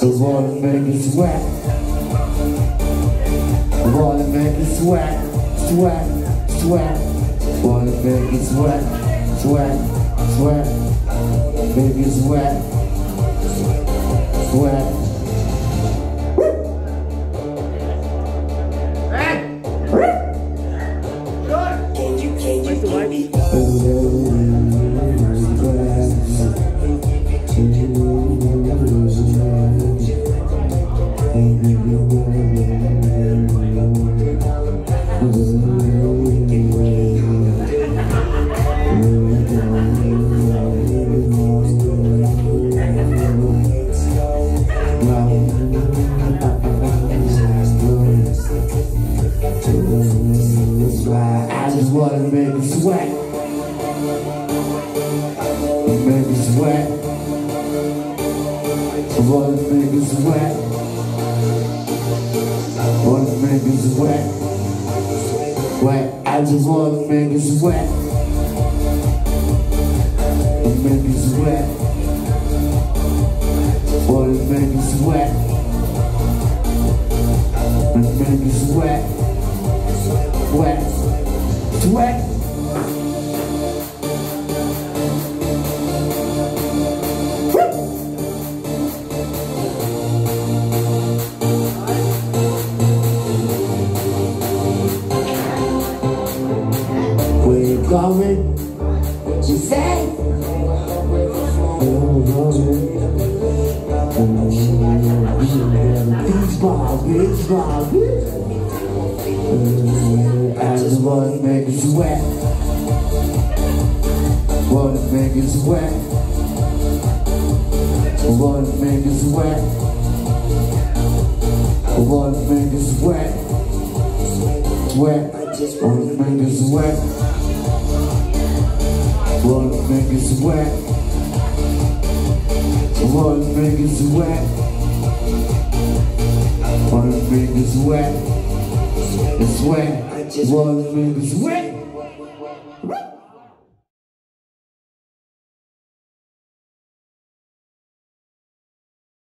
Just wanna make you sweat. I wanna make you sweat, sweat, sweat. Wanna make you sweat, sweat, sweat. Make you sweat, sweat. Wanna make you sweat. Make you sweat. Wanna make you sweat. Wanna make you sweat. Wet. I just wanna make you sweat. Make you sweat. Wanna make you sweat. Make you sweat. Sweat. Sweat. Going? What you say? Beach ball, beach ball, beach I just wanna make you sweat. Wanna make you sweat. Wanna make you sweat. Wanna. Sweat. Wanna. Wanna make you sweat. Wanna make you sweat. Wanna make you sweat. And sweat.